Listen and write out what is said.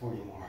40 more.